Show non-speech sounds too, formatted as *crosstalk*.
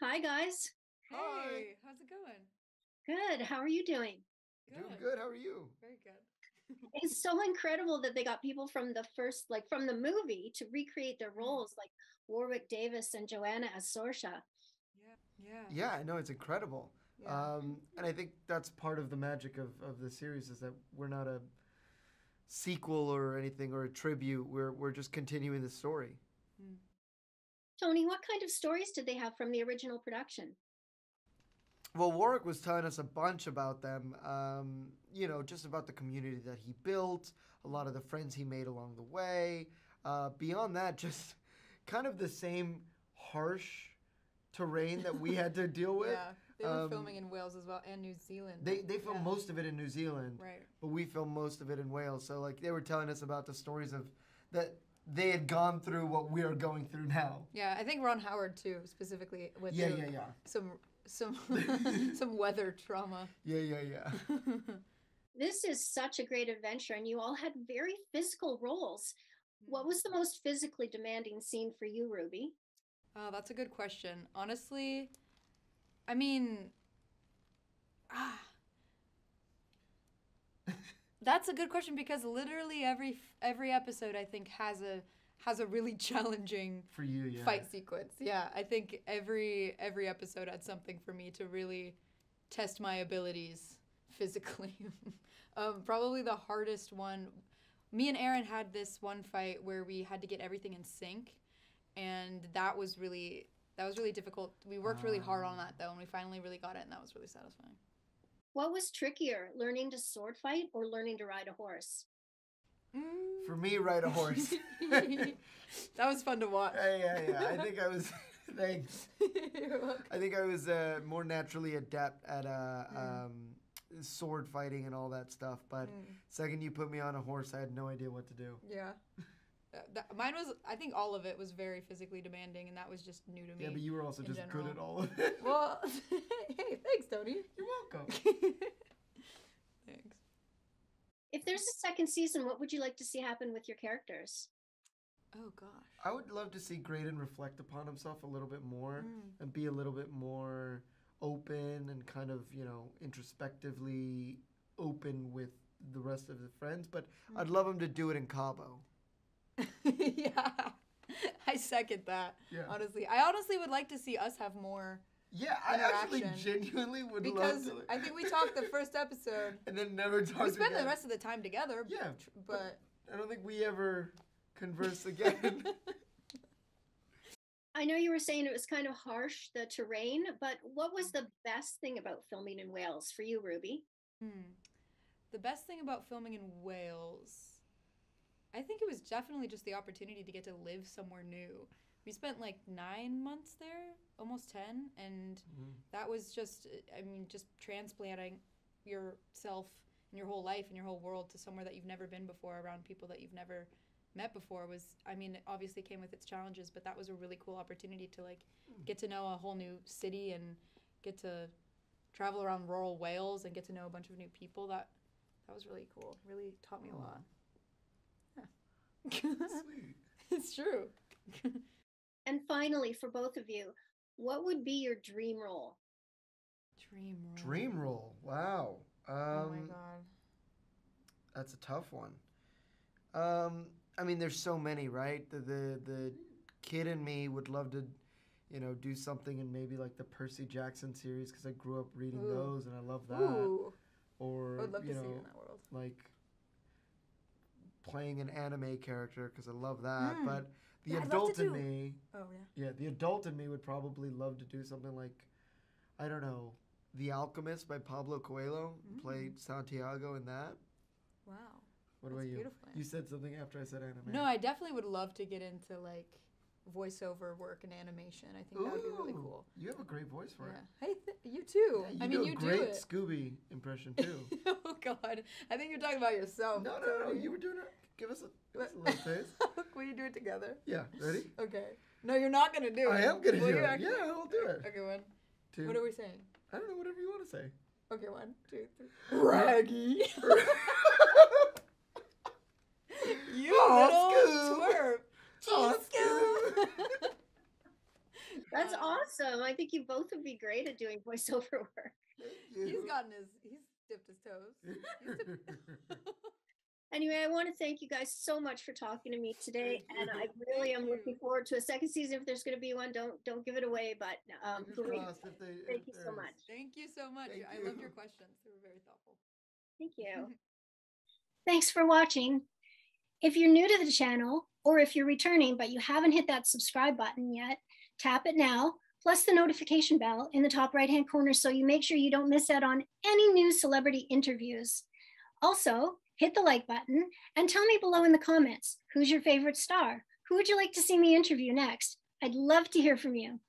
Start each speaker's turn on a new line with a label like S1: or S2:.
S1: Hi, guys.
S2: Hey,
S3: Hi.
S2: how's it going?
S1: Good. How are you doing?
S3: Doing good. How are you?
S2: Very good. *laughs*
S1: It's so incredible that they got people from the first, like from the movie, to recreate their roles, like Warwick Davis and Joanne as Sorsha.
S2: Yeah. Yeah.
S3: Yeah, I know it's incredible.
S2: Yeah.
S3: Um, and I think that's part of the magic of, of the series is that we're not a sequel or anything or a tribute. We're we're just continuing the story.
S1: Tony, what kind of stories did they have from the original production?
S3: Well, Warwick was telling us a bunch about them. Um, you know, just about the community that he built, a lot of the friends he made along the way. Uh, beyond that, *laughs* just kind of the same harsh terrain that we had to *laughs* deal with.
S2: Yeah. They were
S3: um,
S2: filming in Wales as well and New Zealand.
S3: They they filmed
S2: Yeah.
S3: most of it in New Zealand.
S2: Right.
S3: but we filmed most of it in Wales. So like they were telling us about the stories of that they had gone through what we are going through now.
S2: Yeah, I think Ron Howard too, specifically with
S3: Yeah,
S2: the-
S3: yeah, yeah,
S2: some some *laughs* *laughs* some weather trauma.
S3: yeah, yeah, yeah. *laughs*
S1: This is such a great adventure, and you all had very physical roles. What was the most physically demanding scene for you, Ruby?
S2: Oh, that's a good question. Honestly, I mean, ah, that's a good question because literally every every episode I think has a has a really *laughs* challenging
S3: For you, yeah.
S2: fight sequence. Yeah, I think every every episode had something for me to really test my abilities *laughs* physically. *laughs* um, probably the hardest one. Me and Erin had this one fight where we had to get everything in sync, and that was really that was really difficult. We worked really hard on
S3: Ah.
S2: that though, and we finally really got it, and that was really satisfying.
S1: What was trickier, learning to sword fight or learning to ride a horse?
S3: For me, ride a horse. *laughs*
S2: that was fun to watch.
S3: yeah, yeah, yeah. I think I was. *laughs* *laughs* thanks.
S2: You're.
S3: I think I was uh, more naturally adept at uh, um, sword fighting and all that stuff. But
S2: Mm.
S3: second you put me on a horse, I had no idea what to do.
S2: Yeah. Uh, that, mine was, I think all of it was very physically demanding, and that was just new to me.
S3: Yeah, but you were also
S2: in
S3: just good at all of it. *laughs*
S2: Well, *laughs* hey, thanks, Tony.
S3: You're welcome. *laughs*
S2: thanks.
S1: If there's a second season, what would you like to see happen with your characters?
S2: Oh, gosh.
S3: I would love to see Graydon reflect upon himself a little bit more
S2: Mm.
S3: and be a little bit more open and kind of, you know, introspectively open with the rest of the friends. But I'd love him to do it in Cabo. *laughs*
S2: yeah. I second that.
S3: Yeah.
S2: Honestly, I honestly would like to see us have more
S3: Yeah, I actually genuinely would
S2: because
S3: love to.
S2: I think we talked the first episode. *laughs*
S3: and then never talked.
S2: We spent
S3: again.
S2: the rest of the time together.
S3: Yeah,
S2: tr- but
S3: I don't think we ever converse again. *laughs*
S1: I know you were saying it was kind of harsh, the terrain, but what was the best thing about filming in Wales for you, Ruby?
S2: Hmm. The best thing about filming in Wales, I think it was definitely just the opportunity to get to live somewhere new. We spent like nine months there, almost 10, and
S3: Mhm.
S2: that was just, I mean, just transplanting yourself and your whole life and your whole world to somewhere that you've never been before, around people that you've never met before was i mean it obviously came with its challenges but that was a really cool opportunity to like get to know a whole new city and get to travel around rural wales and get to know a bunch of new people. That that was really cool. Really taught me a lot. yeah
S3: Sweet.
S2: it's true *laughs*
S1: And finally, for both of you, what would be your dream role?
S2: dream role.
S3: Dream role. Wow. Um,
S2: oh my god
S3: That's a tough one. Um, I mean, there's so many, right? The, the the kid in me would love to, you know, do something in maybe like the Percy Jackson series because I grew up reading
S2: Ooh.
S3: those and I love that.
S2: Ooh,
S3: Or
S2: I would love to
S3: you
S2: see
S3: know,
S2: you in that world
S3: like playing an anime character because I love that.
S2: Mm.
S3: But the
S2: Yeah,
S3: adult in
S2: do-
S3: me,
S2: oh yeah
S3: yeah, the adult in me would probably love to do something like, I don't know, The Alchemist by Pablo Coelho. Play Santiago in that.
S2: wow
S3: What
S2: That's
S3: about you?
S2: beautiful.
S3: You said something after I said anime.
S2: no i definitely would love to get into like voiceover work and animation i think that would be really cool
S3: You have a great voice for
S2: yeah
S3: it.
S2: hey th- you too
S3: Yeah, you
S2: i
S3: do
S2: mean
S3: a
S2: you
S3: great
S2: do it
S3: Scooby impression *laughs* too.
S2: oh god i think you're talking about yourself
S3: no, no, no. You were doing it. Give us a, give us a little *laughs* taste.
S2: Will you do it together?
S3: Yeah, ready?
S2: Okay. No, you're not gonna do it.
S3: I am gonna
S2: Will
S3: do it.
S2: actually?
S3: Yeah, I'll do it.
S2: Okay, one.
S3: Two.
S2: What are we saying?
S3: I don't know. Whatever you want to say.
S2: Okay, one, two, three. Raggy. *laughs* you
S3: Aw,
S2: little
S3: Scoob.
S2: twerp.
S3: Aw,
S2: Scoob.
S1: That's
S2: Um,
S1: awesome. I think you both would be great at doing voiceover *laughs* work.
S2: He's gotten his he's dipped his toes. *laughs* Dipped- *laughs*
S1: Anyway, I want to thank you guys so much for talking to me today, and I really am looking forward to a second season. If there's going to be one, don't don't give it away. But um, great.
S3: if they-
S1: Thank
S3: if
S1: you so
S3: there is.
S1: much.
S2: Thank you so much.
S3: Thank
S2: I loved your questions. They were very thoughtful.
S1: Thank you. Thanks for watching. If you're new to the channel, or if you're returning but you haven't hit that subscribe button yet, tap it now, plus the notification bell in the top right hand corner so you make sure you don't miss out on any new celebrity interviews. Also, hit the like button and tell me below in the comments who's your favorite star? Who would you like to see me interview next? I'd love to hear from you.